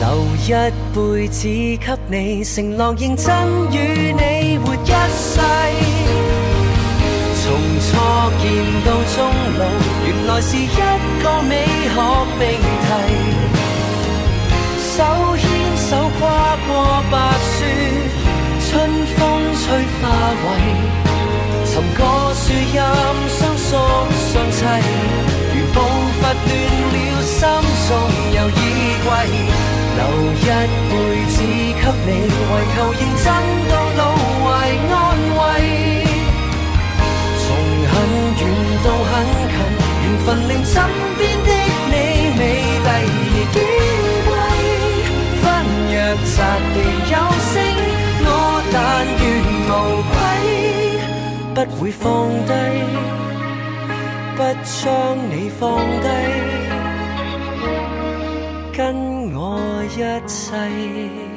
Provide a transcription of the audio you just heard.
留一辈子给你，承诺认真与你活一世。从初见到终老，原来是一个美学命题。手牵手跨过白雪，春风吹花卉。寻个树荫相宿相栖，留一辈子给你，为求认真到老怀安慰。从很远到很近，缘分令身边的你美丽而矜贵。婚约擲地有声，我但愿无愧，不会放低，不将你放低，跟一切。